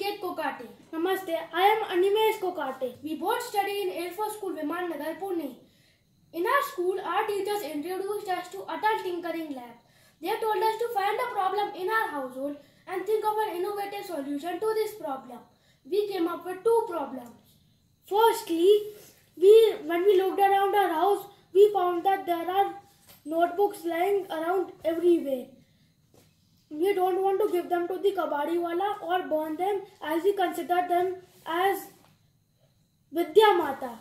निकेत कोकाटे नमस्ते I am Animesh Kokate we both study in air force school Viman Nagar Pune in our school our teachers introduced us to Atal tinkering lab they told us to find a problem in our household and think of an innovative solution to this problem we came up with two problems firstly we when we looked around our house we found that there are notebooks lying around everywhere We don't want to give them to the kabadi wala or burn them as we consider them as Vidya Mata.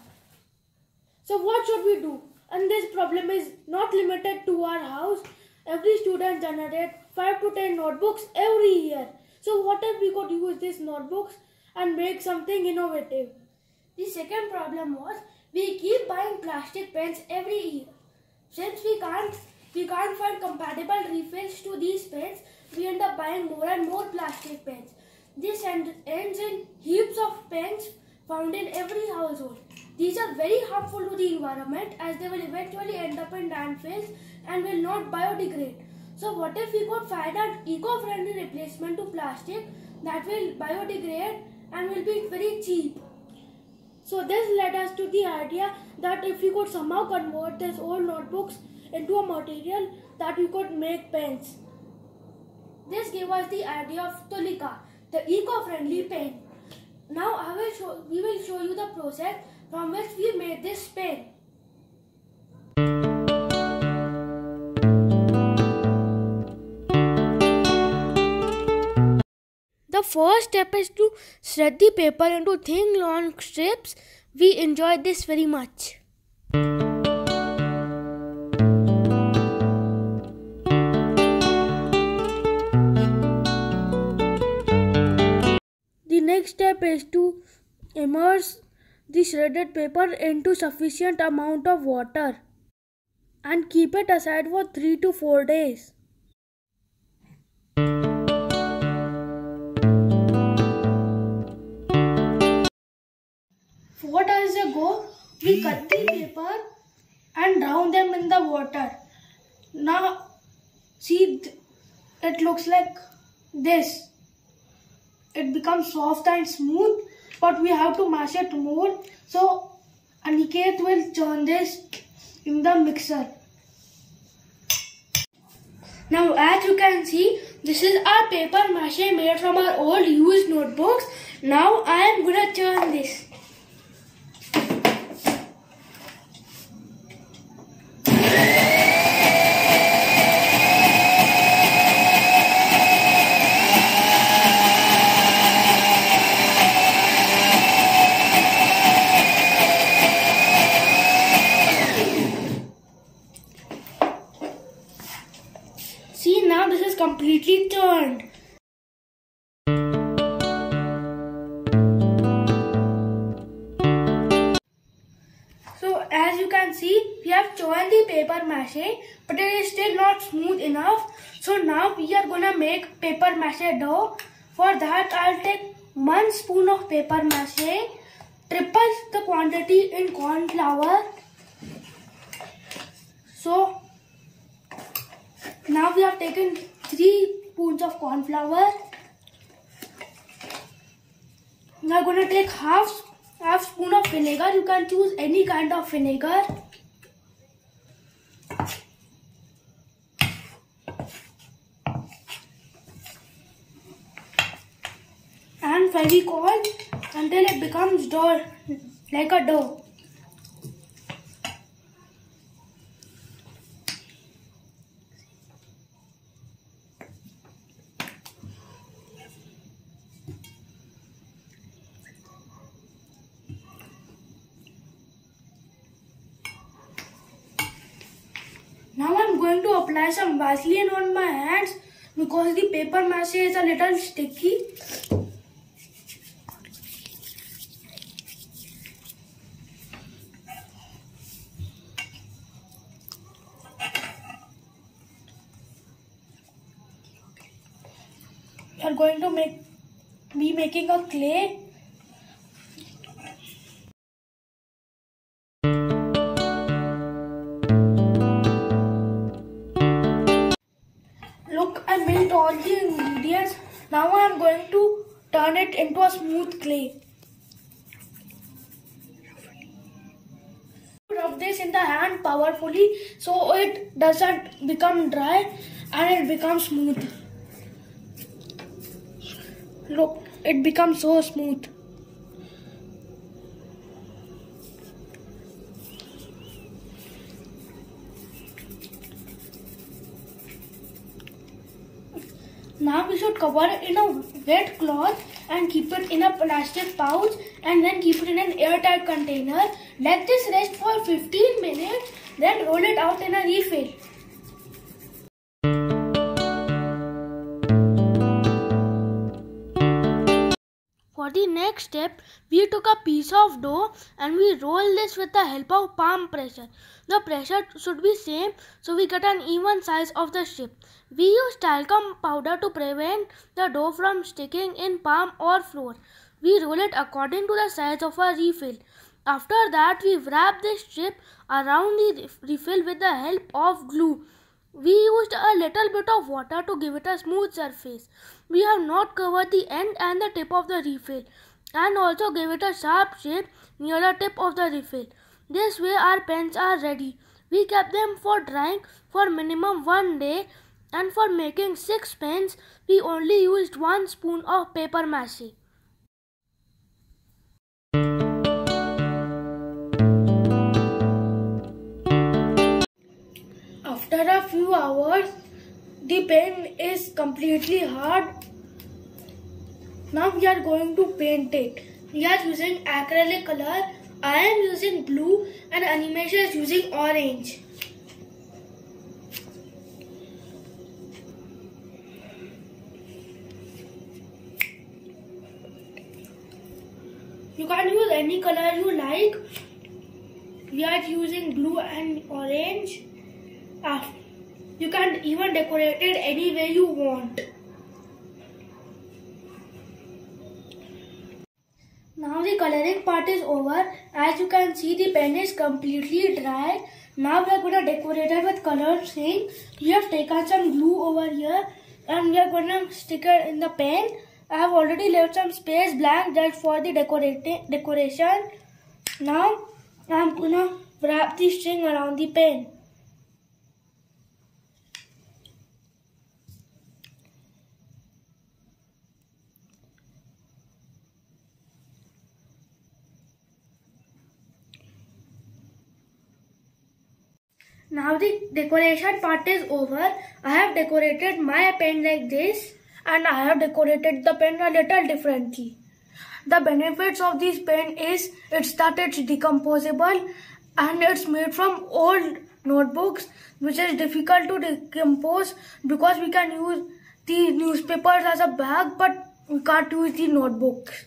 So what should we do? And this problem is not limited to our house. Every student generates 5 to 10 notebooks every year. So what if we could use these notebooks and make something innovative? The second problem was we keep buying plastic pens every year. Since we can't we can't find compatible refills to these pens, we end up buying more and more plastic pens. This end, ends in heaps of pens found in every household. These are very harmful to the environment as they will eventually end up in landfills and will not biodegrade. So what if we could find an eco-friendly replacement to plastic that will biodegrade and will be very cheap? So this led us to the idea that if we could somehow convert these old notebooks into a material that we could make pens. This gave us the idea of Tulika, the eco-friendly pen. Now I will show, we will show you the process from which we made this pen. The first step is to shred the paper into thin long strips. We enjoyed this very much. Step is to immerse the shredded paper into sufficient amount of water and keep it aside for 3 to 4 days. Four days ago, we cut the paper and drown them in the water. Now, see, it looks like this. It becomes soft and smooth, but we have to mash it more. So, Aniket will churn this in the mixer. Now, as you can see, this is our paper mache made from our old used notebooks. Now, I am gonna churn this. So, as you can see, we have joined the paper mache, but it is still not smooth enough. So, now we are gonna make paper mache dough. For that, I'll take one spoon of paper mache, triple the quantity in corn flour. So, now we have taken 3 spoons of corn flour. Are going to take half half spoon of vinegar. You can choose any kind of vinegar. And Fevicol until it becomes dough like a dough. Now I'm going to apply some Vaseline on my hands because the paper mache is a little sticky. We are going to make be making a clay all the ingredients. Now I am going to turn it into a smooth clay. Rub this in the hand powerfully so it doesn't become dry and it becomes smooth. Look, it becomes so smooth. Now we should cover in a wet cloth and keep it in a plastic pouch and then keep it in an airtight container. Let this rest for 15 minutes then roll it out in a refill. For the next step, we took a piece of dough and we roll this with the help of palm pressure. The pressure should be same so we get an even size of the strip. We use talcum powder to prevent the dough from sticking in palm or floor. We roll it according to the size of our refill. After that, we wrap the strip around the refill with the help of glue. We used a little bit of water to give it a smooth surface. We have not covered the end and the tip of the refill and also gave it a sharp shape near the tip of the refill. This way our pens are ready. We kept them for drying for minimum one day and for making 6 pens we only used 1 spoon of paper mache. After a few hours the pen is completely hard. Now we are going to paint it. We are using acrylic color. I am using blue and Animesh is using orange. You can use any color you like. We are using blue and orange. Ah, you can even decorate it any way you want. Now the coloring part is over. As you can see the pen is completely dry. Now we are going to decorate it with colored ink. We have taken some glue over here and we are going to stick it in the pen. I have already left some space blank just for the decorating decoration. Now I am going to wrap the string around the pen. Now the decoration part is over. I have decorated my pen like this and I have decorated the pen a little differently. The benefits of this pen is it's that it's decomposable and it's made from old notebooks which is difficult to decompose because we can use the newspapers as a bag but we can't use the notebooks.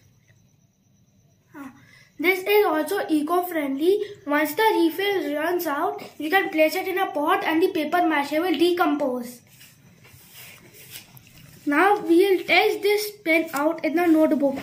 This is also eco-friendly. Once the refill runs out, you can place it in a pot and the paper mache will decompose. Now we will test this pen out in the notebook.